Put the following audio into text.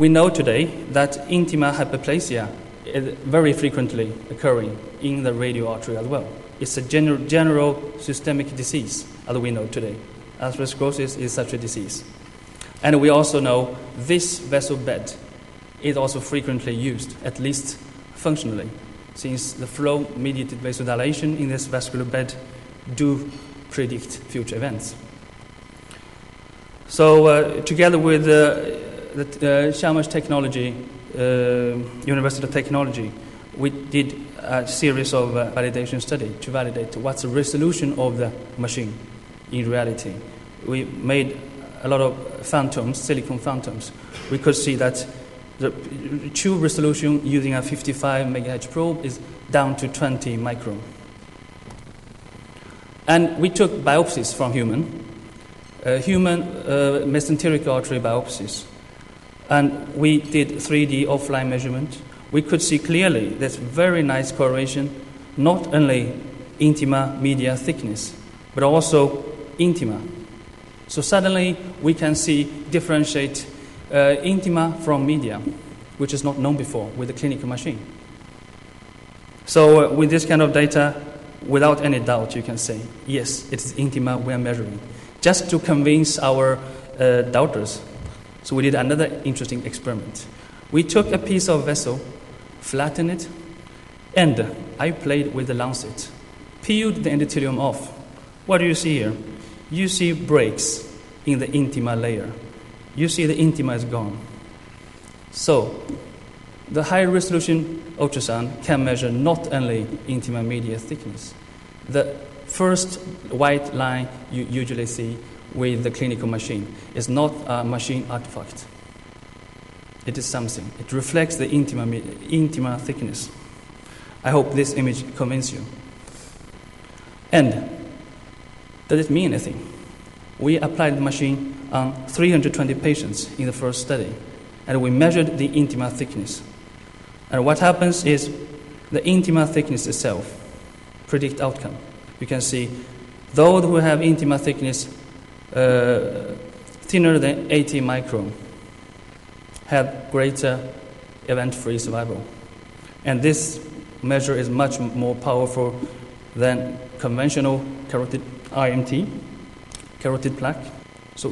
We know today that intima hyperplasia is very frequently occurring in the radial artery as well. It's a general, general systemic disease, as we know today. Atherosclerosis is such a disease. And we also know this vessel bed is also frequently used, at least functionally, since the flow mediated vasodilation in this vascular bed do predict future events. So, uh, together with uh, the uh, Chalmers Technology, uh, University of Technology, we did a series of uh, validation study to validate what's the resolution of the machine in reality. We made a lot of phantoms, silicon phantoms. We could see that the true resolution using a 55 megahertz probe is down to 20 micron. And we took biopsies from human, uh, human uh, mesenteric artery biopsies. And we did 3D offline measurement. We could see clearly this very nice correlation, not only intima media thickness, but also intima. So suddenly we can see differentiate uh, intima from media, which is not known before with the clinical machine. So uh, with this kind of data, without any doubt, you can say, yes, it is intima we are measuring. Just to convince our uh, doubters. So we did another interesting experiment. We took a piece of vessel, flattened it, and I played with the lancet, peeled the endothelium off. What do you see here? You see breaks in the intima layer. You see the intima is gone. So, the high resolution ultrasound can measure not only intima media thickness. The first white line you usually see with the clinical machine It's not a machine artifact. It is something. It reflects the intima, intima thickness. I hope this image convinces you. And does it mean anything? We applied the machine on 320 patients in the first study, and we measured the intima thickness. And what happens is the intima thickness itself predict outcome. You can see those who have intima thickness uh, thinner than 80 micron have greater event-free survival. And this measure is much more powerful than conventional carotid IMT, carotid plaque.